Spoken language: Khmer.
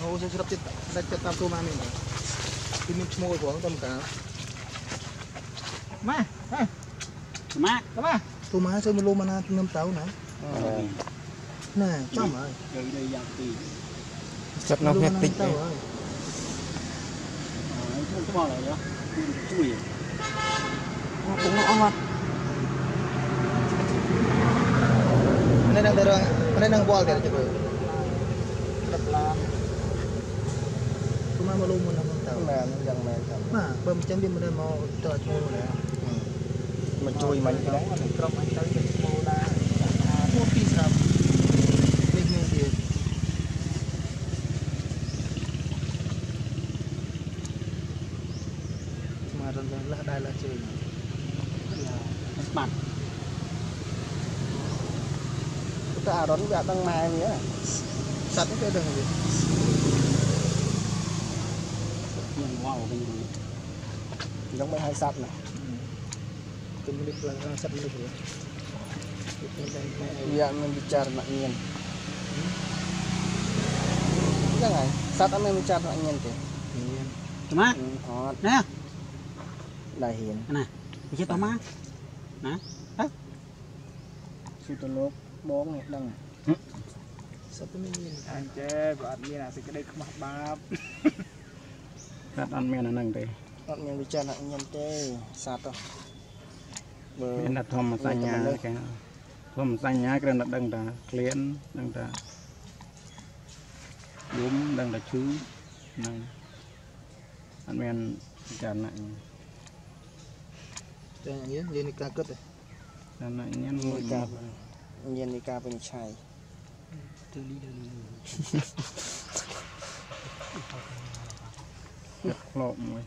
អូចូលស្រាប់ចិត្តដាច់ចិត្តតាមទូមកនេះពីមានឈ្មោះផងតាមកាម៉ាហេម៉ាក់ម៉ាទូមកចូលមកលុំមកណានឹមតៅណាណែចំហើយយើងលើយ៉ាងពីរចាប់នៅផ្ទះតិចទៅទេហើយហើយខ្ញុំស្គាល់ហើយជួយពុកនោះអស់អត់នេះនឹងទៅរងនេះនឹងវល់ទៀតជួយស្រាប់ឡាន malu mo naman tao. Meron, mà meron. Ma, bơm chân đi mà đây mò cho mà nè. Mà chui mình cái đấy. Trong anh tới cái mô là mua phi sập. Mình nghe gì. Mà rồi là đây là chơi. Là smart. Ta đón vạ tăng mai nữa. Sẵn cái đường gì. ខ្ញុំមកវិញខ្ញុំមិនឲ្យសាប់ណាខ្ញុំមិនខ្លាំងសាប់នេះទេវាមានវិចារណញ្ញាណហ្នឹងហើយសត្វអត់មានវិចារណញ្ញាណទេត្មាអត់ណាដែរហ៊ានណាវាជាត្មាណាសុទ្ធលោកបងនេះដឹងសត្វមានអញ្ចេះវាអត់មានអាសេចក្តីខ្មាស់បាប តែអត់មានអាហ្នឹងទេអត់មានវិចារណញ្ញាណទេសัตว์ទៅបើមានតែធម្មសញ្ញាគេធម្មសញ្ញាគ្រាន់តែដឹងថាក្លៀនដឹងថាយំដឹងថាឈឺហ្នឹងអត់មានពិចារណាអីតែញ៉ាំយើងនេះការគិតទេចារណាញ៉ាំមានការញ្ញាណនៃការវិនិច្ឆ័យទៅលីទៅលី ចិត្តខ្លោបមួយ